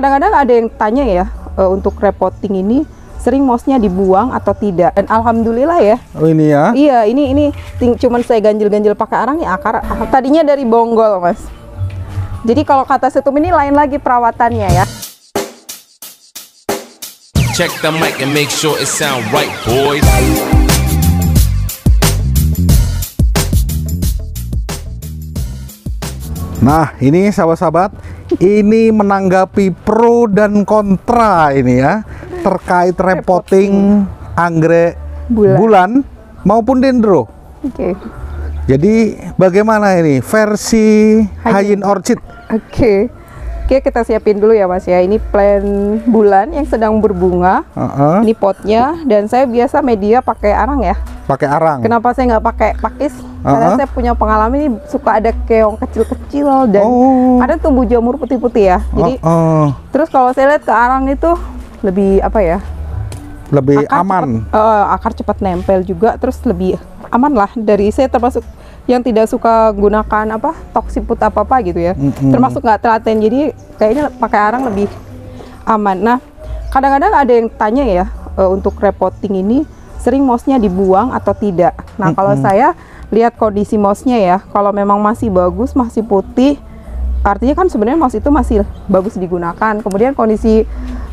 kadang-kadang ada yang tanya ya uh, untuk repotting ini sering mossnya dibuang atau tidak? Dan alhamdulillah ya. Oh ini ya? Iya ini ini ting, cuman saya ganjil-ganjil pakai arang ya akar. Tadinya dari bonggol mas. Jadi kalau kata setum ini lain lagi perawatannya ya. Check the mic and make sure it sound right, boys. Nah, ini sahabat-sahabat, ini menanggapi pro dan kontra ini ya terkait repotting anggrek Bulan. bulan, maupun dendro. oke Jadi bagaimana ini versi. Hyacinth Orchid? oke oke kita siapin dulu ya mas ya ini plant bulan yang sedang berbunga Heeh, ini potnya dan saya biasa media pakai arang ya pakai arang. Kenapa saya nggak pakai pakis? Karena Uh-uh. saya punya pengalaman ini suka ada keong kecil-kecil dan Oh. ada tumbuh jamur putih-putih ya. Jadi Oh, oh, terus kalau saya lihat ke arang itu lebih apa ya? lebih akar aman. Cepat, eh, akar cepat nempel juga, terus lebih aman lah. Dari saya termasuk yang tidak suka gunakan apa toksiput apa apa gitu ya. Mm-mm. Termasuk nggak telaten. Jadi kayaknya pakai arang lebih aman. Nah kadang-kadang ada yang tanya ya eh, untuk repotting ini sering mossnya dibuang atau tidak. Nah kalau saya lihat kondisi mossnya ya, kalau memang masih bagus, masih putih, artinya kan sebenarnya moss itu masih bagus digunakan. Kemudian kondisi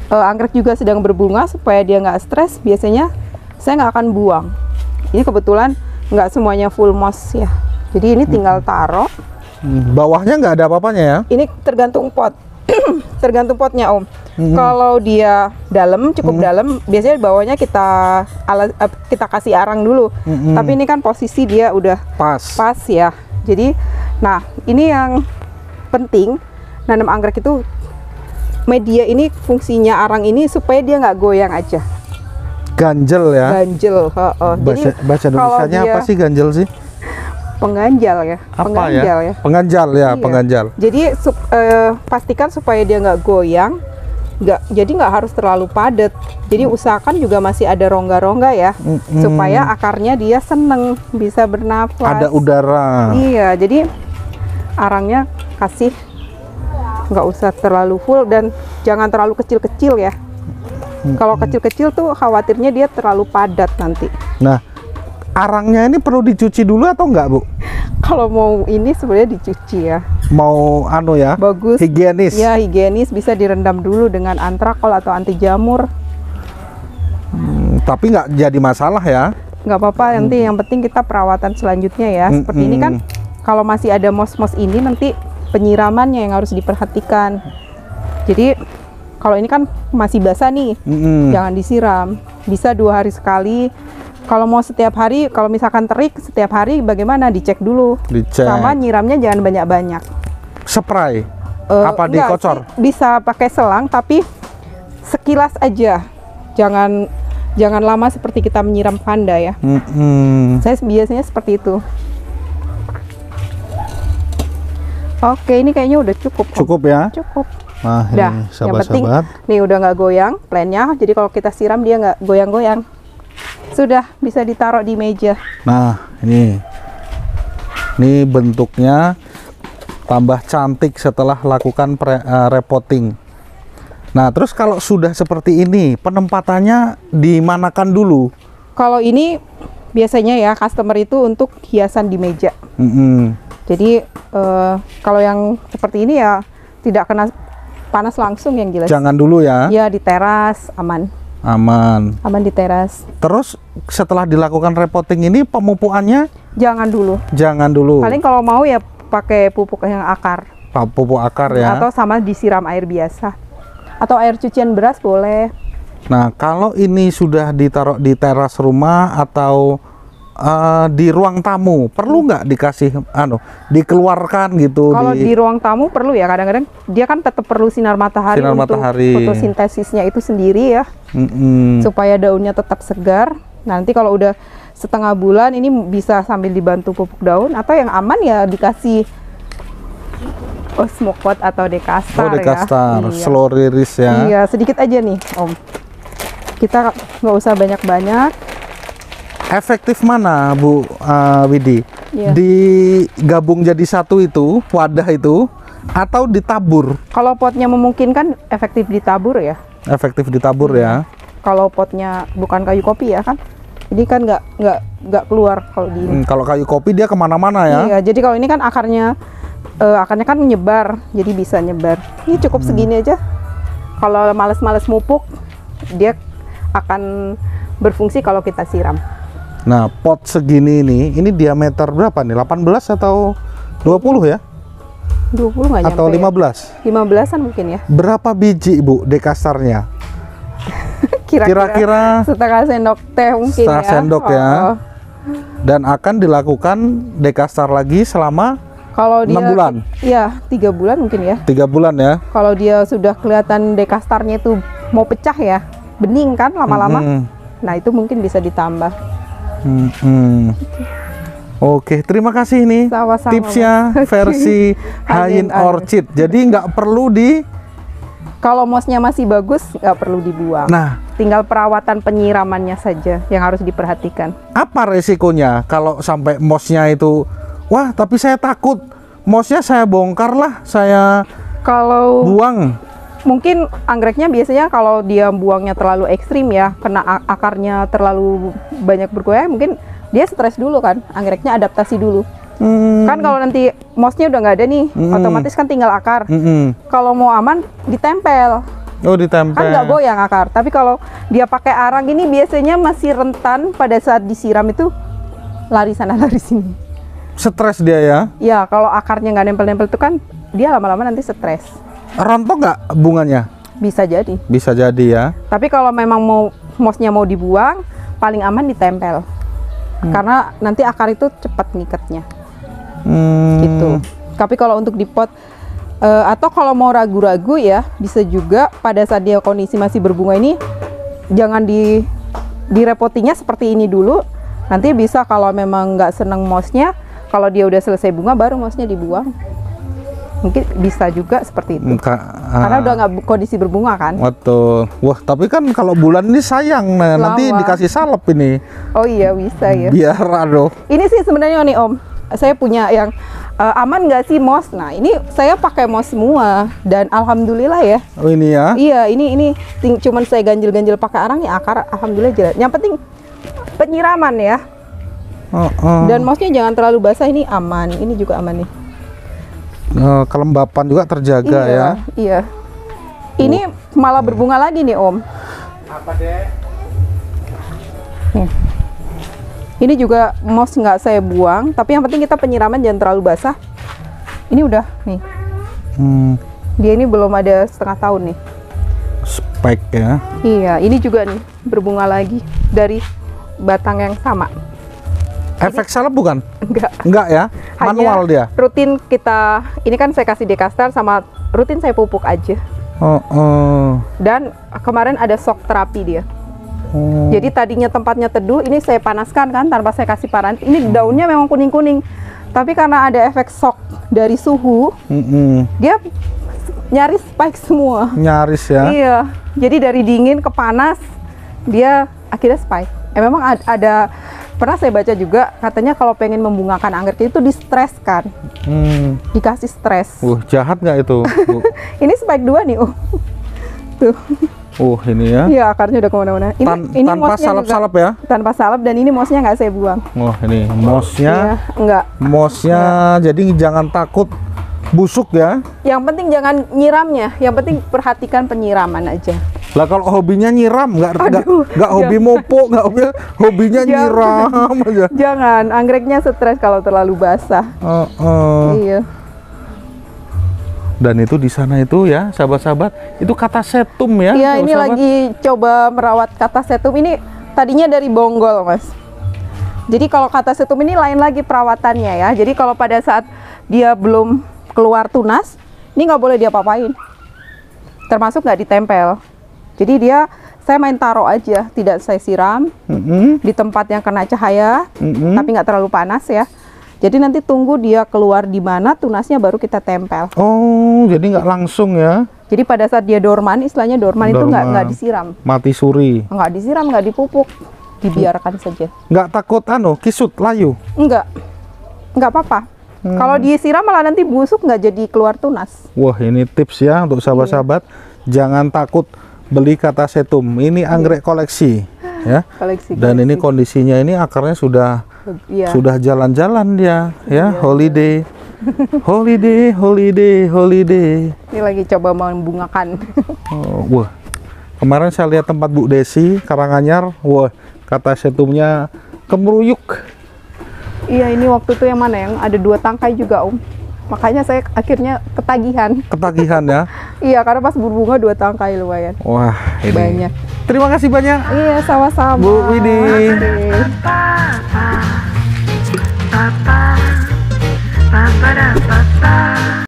eh, anggrek juga sedang berbunga supaya dia nggak stres. Biasanya saya nggak akan buang. Ini kebetulan nggak semuanya full moss ya. Jadi ini tinggal taruh. Hmm, Bawahnya nggak ada apa-apanya ya? Ini tergantung pot. tergantung potnya om. Kalau dia dalam cukup dalam, biasanya bawahnya kita ala, eh, kita kasih arang dulu. Mm-mm. Tapi ini kan posisi dia udah Pas. pas ya. Jadi, nah ini yang penting nanam anggrek itu media ini fungsinya arang ini supaya dia nggak goyang aja, Ganjel ya. ganjel. heeh. Jadi Bahasa, bahasa kalau Indonesianya dia apa sih ganjel sih? Pengganjal ya, Apa pengganjal ya? ya. Pengganjal ya, Iya. pengganjal. Jadi sup- eh, pastikan supaya dia nggak goyang, nggak jadi nggak harus terlalu padat. Jadi usahakan juga masih ada rongga-rongga ya, Mm-mm. supaya akarnya dia seneng bisa bernafas. Ada udara. Iya, jadi arangnya kasih nggak usah terlalu full dan jangan terlalu kecil-kecil ya. Kalau kecil-kecil tuh khawatirnya dia terlalu padat nanti. Nah, arangnya ini perlu dicuci dulu atau enggak, Bu? Kalau mau ini sebenarnya dicuci ya. Mau anu ya? Bagus. Higienis. Ya higienis bisa direndam dulu dengan antrakol atau anti jamur. Hmm, tapi nggak jadi masalah ya. nggak apa-apa nanti yang penting kita perawatan selanjutnya ya. Seperti ini kan kalau masih ada mos-mos ini nanti penyiramannya yang harus diperhatikan. Jadi kalau ini kan masih basah nih, Mm-mm. jangan disiram. Bisa dua hari sekali. Kalau mau setiap hari, kalau misalkan terik setiap hari, bagaimana dicek dulu. Dicek. Sama nyiramnya jangan banyak-banyak. Spray. Eh, Apa enggak dikocor? sih, Bisa pakai selang tapi sekilas aja. Jangan jangan lama seperti kita menyiram panda ya. Mm-mm. Saya biasanya seperti itu. Oke, ini kayaknya udah cukup. Om. Cukup ya. Cukup. Nah, Udah. ini Yang penting sahabat-sahabat. nih udah nggak goyang plannya. Jadi kalau kita siram dia nggak goyang-goyang. Sudah bisa ditaruh di meja. Nah, ini. Ini bentuknya tambah cantik setelah lakukan pre- eh, repotting. Nah, terus kalau sudah seperti ini, penempatannya dimanakan dulu? Kalau ini biasanya ya customer itu untuk hiasan di meja. Mm-mm. Jadi eh, kalau yang seperti ini ya tidak kena panas langsung yang jelas. Jangan dulu ya, Ya di teras aman, aman. aman di teras. Terus setelah dilakukan repotting ini pemupukannya Jangan dulu. jangan dulu. Paling kalau mau ya pakai pupuk yang akar pupuk akar ya. atau sama disiram air biasa. Atau air cucian beras boleh. Nah, kalau ini sudah ditaruh di teras rumah atau eh, di ruang tamu, perlu nggak dikasih anu, dikeluarkan gitu Kalau di ruang tamu perlu ya kadang-kadang dia kan tetap perlu sinar matahari Sinar untuk matahari. fotosintesisnya itu sendiri ya Mm-mm. supaya daunnya tetap segar. Nanti kalau udah setengah bulan ini bisa sambil dibantu pupuk daun atau yang aman ya dikasih Osmokot atau Dekastar Oh, dekastar, ya. Iya. slow release ya. Iya, sedikit aja nih, Om. Kita nggak usah banyak-banyak. Efektif mana, Bu eh, Widi? Iya. Digabung jadi satu itu, wadah itu, atau ditabur? Kalau potnya memungkinkan efektif ditabur ya. Efektif ditabur ya. Kalau potnya bukan kayu kopi ya kan. Ini kan nggak nggak nggak keluar kalau di. Hmm, kalau kayu kopi dia ke mana-mana ya. Iya, jadi kalau ini kan akarnya eh, akarnya kan menyebar, jadi bisa nyebar. Ini cukup segini aja. Kalau males-males mupuk, dia akan berfungsi kalau kita siram. Nah, pot segini ini, ini diameter berapa nih? 18 atau 20 ya? 20 nggak nyampe. Atau ya? 15? 15-an mungkin ya. Berapa biji, Bu, dekastarnya? Kira-kira setengah sendok teh mungkin setengah ya. sendok ya. Oh. Dan akan dilakukan dekastar lagi selama Kalau dia Enam bulan? Iya, tiga bulan mungkin ya. tiga bulan ya. Kalau dia sudah kelihatan dekastarnya itu mau pecah ya, bening kan lama-lama. Mm-mm. Nah, itu mungkin bisa ditambah. Mm-mm. Oke, terima kasih nih Sama-sama, tipsnya versi Hayin. Orchid. Jadi nggak perlu di, Kalau mosnya masih bagus, nggak perlu dibuang. nah Tinggal perawatan penyiramannya saja yang harus diperhatikan. apa resikonya kalau sampai mosnya itu, wah tapi saya takut mosnya saya bongkar lah, saya Kalau buang. Mungkin anggreknya biasanya kalau dia buangnya terlalu ekstrim ya, kena akarnya terlalu banyak bergoyang, mungkin dia stres dulu kan, anggreknya adaptasi dulu. Hmm, Kan kalau nanti mosnya udah nggak ada nih, Hmm. otomatis kan tinggal akar. mm-mm. Kalau mau aman, ditempel. Oh ditempel. Kan nggak goyang akar. Tapi kalau dia pakai arang ini biasanya masih rentan pada saat disiram itu lari sana lari sini. Stres dia ya. Ya kalau akarnya nggak nempel-nempel itu kan dia lama-lama nanti stres. Rontok nggak bunganya? Bisa jadi. Bisa jadi ya. Tapi kalau memang mau mosnya mau dibuang, paling aman ditempel. Karena nanti akar itu cepat ngikatnya. Hmm, gitu. Tapi kalau untuk di pot eh, atau kalau mau ragu-ragu ya bisa juga pada saat dia kondisi masih berbunga ini jangan di direpotinya seperti ini dulu. Nanti bisa kalau memang nggak seneng mosnya, kalau dia udah selesai bunga baru mosnya dibuang. Mungkin bisa juga seperti itu. Ka- Karena ah, udah nggak kondisi berbunga kan. Betul. Wah, tapi kan kalau bulan ini sayang, nah, nanti dikasih salep ini. Oh iya bisa ya. Biar aduh. Ini sih sebenarnya nih Om, saya punya yang eh, aman nggak sih mos? Nah ini saya pakai mos semua dan alhamdulillah ya. Oh ini ya. Iya ini ini ting- cuman saya ganjil-ganjil pakai arang ya akar alhamdulillah jalan. Yang penting penyiraman ya. Oh, oh. Dan mosnya jangan terlalu basah ini aman. Ini juga aman nih. Eh, kelembapan juga terjaga iya, ya. Iya. Ini malah berbunga lagi nih Om. Nih. Ini juga mos nggak saya buang, tapi yang penting kita penyiraman jangan terlalu basah. Ini udah nih. Hmm, Dia ini belum ada setengah tahun nih. spek ya. Iya, ini juga nih berbunga lagi dari batang yang sama. Efek salep bukan? Enggak. Enggak ya. Hanya Manual dia. Rutin kita, ini kan saya kasih dekastar sama rutin saya pupuk aja. Oh, oh. Dan kemarin ada shock terapi dia. oh. Jadi tadinya tempatnya teduh, ini saya panaskan kan tanpa saya kasih paran. Ini daunnya memang kuning-kuning. Tapi karena ada efek shock dari suhu, Mm-mm. dia nyaris spike semua. Nyaris ya. Iya. Jadi dari dingin ke panas, dia akhirnya spike. Eh memang ad- ada pernah saya baca juga katanya kalau pengen membungakan anggrek itu distreskan, Hmm. dikasih stres. Uh, jahat nggak itu? Ini spike dua nih, oh. Tuh. uh, ini ya. Iya, akarnya udah ke mana-mana. Ini, Tan- ini tanpa salep-salep ya. Tanpa salep dan ini mosnya nggak saya buang. Oh, ini mosnya. Iya, enggak. Mosnya jadi jangan takut busuk ya. Yang penting jangan nyiramnya, yang penting perhatikan penyiraman aja. Lah kalau hobinya nyiram, nggak nggak nggak hobi mopok, nggak hobi hobinya Jangan. nyiram aja. Jangan, anggreknya stres kalau terlalu basah. Oh, oh. Iya. Dan itu di sana itu ya, sahabat-sahabat, itu kata setum ya. Iya, ini sahabat-sahabat. lagi coba merawat kata setum ini tadinya dari bonggol, Mas. Jadi kalau kata setum ini lain lagi perawatannya ya. Jadi kalau pada saat dia belum keluar tunas, ini nggak boleh dia papain. Termasuk nggak ditempel. Jadi dia saya main taruh aja, tidak saya siram Mm-mm, di tempat yang kena cahaya, mm-mm. tapi nggak terlalu panas ya. Jadi nanti tunggu dia keluar di mana tunasnya baru kita tempel. Oh, jadi nggak langsung ya, Jadi pada saat dia dorman, istilahnya dorman, itu nggak nggak disiram, mati suri. nggak disiram, nggak dipupuk, dibiarkan saja. Nggak takut anu, kisut, layu. Enggak, enggak apa-apa. Kalau disiram malah nanti busuk nggak jadi keluar tunas. Wah, ini tips ya untuk sahabat-sahabat. Jangan takut beli kata setum. Ini anggrek koleksi ya. Koleksi. Dan ini koleksi. kondisinya ini akarnya sudah Iya. sudah jalan-jalan dia ya, holiday. holiday, holiday, holiday. Ini lagi coba membungakan. Oh, wah. Kemarin saya lihat tempat Bu Desi Karanganyar, wah, kata setumnya kemeruyuk. iya, ini waktu itu yang mana yang ada dua tangkai juga, Om. Makanya saya akhirnya ketagihan. Ketagihan ya. Iya, karena pas berbunga dua tangkai lumayan. Wah, ini. Banyak. Terima kasih banyak. Iya, sama-sama. Bu Widi.